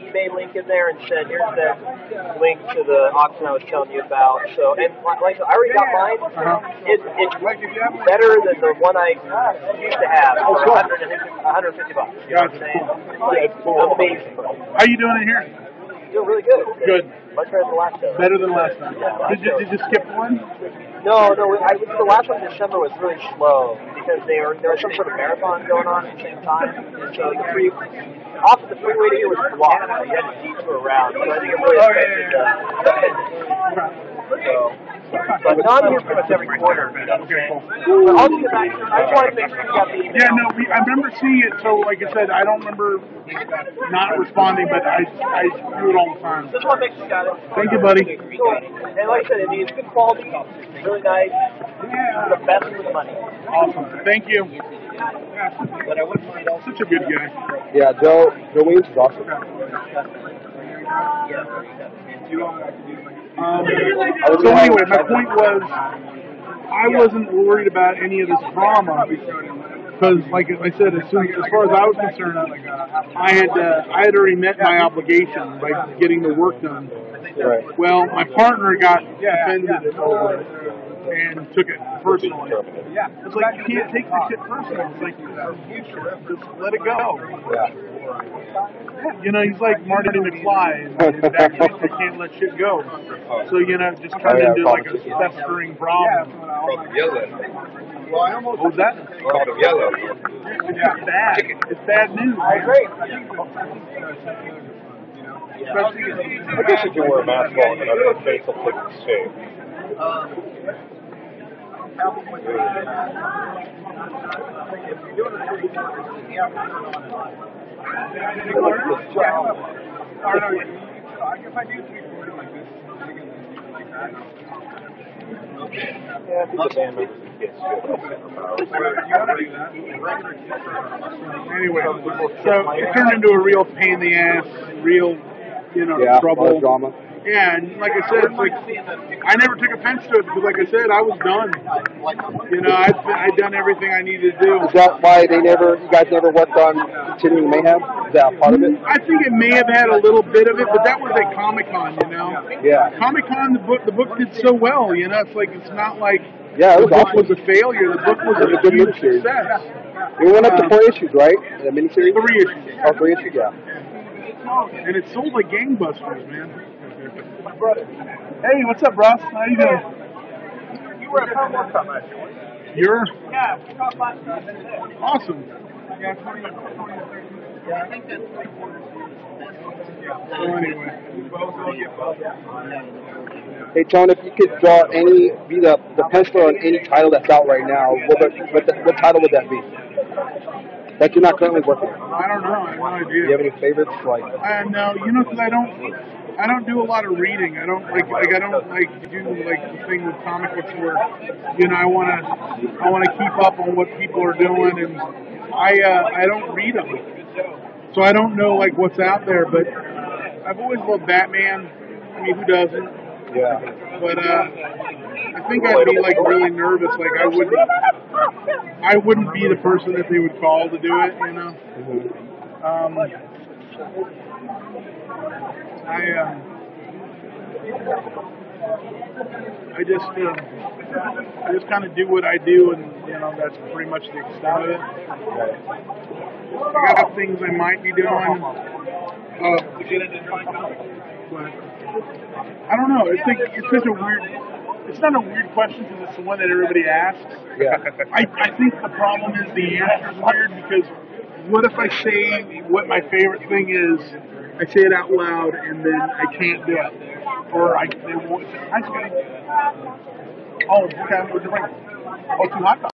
eBay link in there and said, "Here's the link to the auction I was telling you about." So, and like I already got mine. Uh-huh. It, it's better than the one I used to have Oh, cool. 150, 150 bucks. You know what I'm saying? Like, amazing. How you doing in here? Doing really good. Good. Much better than last show. Better than last time. Did you, did you skip one? No, no. I, the last one in December was really slow because they were, there was some sort of marathon going on at the same time, and so the free off the freeway here was blocked. So you had to detour around. So I think it really affected yeah, attendance. So, but I'm here pretty much every quarter. You know what I'm saying? But I'll get back. I just wanted to make sure you got the email. Yeah, no, we, I remember seeing it. So, like I said, I don't remember not responding, but I I do it all the time. Just want to make sure you got it. Thank you, buddy. And like I said, I mean, it's good quality, really nice, Yeah. the best for the money. Awesome. Thank you. Such a good guy. Yeah, Joe Joe Williams is awesome. Um, so anyway, my point was, I wasn't worried about any of this drama because, like I said, as soon as far as I was concerned, I had uh, I had already met my obligation by getting the work done. Right. Well, my partner got offended over it and took it personally. Yeah. It's like you can't take the shit personal. It's like just let it go. Yeah. You know, he's like Marty McFly and back then you can't let shit go. So, you know, just oh, turned yeah, into like a festering problem. Called them yellow. What was that? Called them yellow. It's bad. It's bad news. I agree. I guess you can wear a mask long enough, your face will take the shape. Yeah, I think the band members and. Anyway, so it turned into a real pain in the ass, real, you know, Yeah. Trouble. drama. Yeah, and like I said, it's like I never took offense to it because, like I said, I was done. You know, I'd, I'd done everything I needed to do. Is that why they never? You guys never worked on continuing mayhem? Is that part of it? I think it may have had a little bit of it, but that was at Comic Con, you know. Yeah. Comic Con, the book, the book did so well, you know. It's like it's not like Yeah, the it was book awesome. was a failure. The book was was a a good huge success. We went up to uh, four issues, right? In a miniseries. Three issues, Oh, three issues. Yeah. and it sold like gangbusters, man. Hey, what's up, Ross? How you doing? You were at Paramount Cup last year. You're Yeah, we talked last night. Uh, awesome. So anyway, Hey, John, if you could draw any, be the, the penciler on any title that's out right now, what, what, the, what title would that be? That you're not currently working on. I don't know. I have no Do you have any favorites? Like, I no, you know, because I don't, I don't do a lot of reading. I don't like, like I don't like do like the thing with comic books where, you know, I wanna, I wanna keep up on what people are doing, and I, uh, I don't read them, so I don't know like what's out there. But I've always loved Batman. I mean, who doesn't? yeah. But uh, I think I'd be like really nervous. Like I wouldn't, I wouldn't be the person that they would call to do it. You know. Um, I uh, I just uh, I just kind of do what I do, and you know that's pretty much the extent of it. I got things I might be doing. Uh, but I don't know. It's like it's such a weird. It's not a weird question because it's the one that everybody asks. Yeah. I, I think the problem is the answer is weird because what if I say what my favorite thing is? I say it out loud and then I can't do it, or I they won't. Oh, okay, what'd you bring? Oh, two hot dogs.